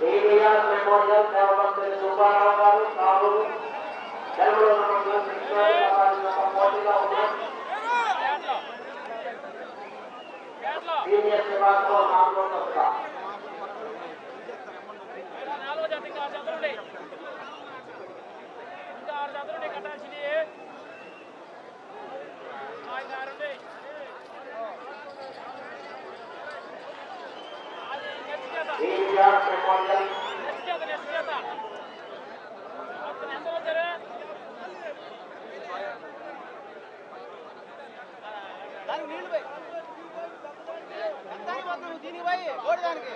Deendayal memorial Deoband Subbarao garu Kabul Bengaluru ಮತ್ತು ಬೆಂಗಳೂರು ಕಾಲೇಜಿನ ಮೋದಿಗೌಡರು senior के बाद को नाम लोग దీనికి పోయి ఓడి దానికి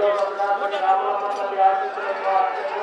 Thank you.